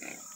Yeah.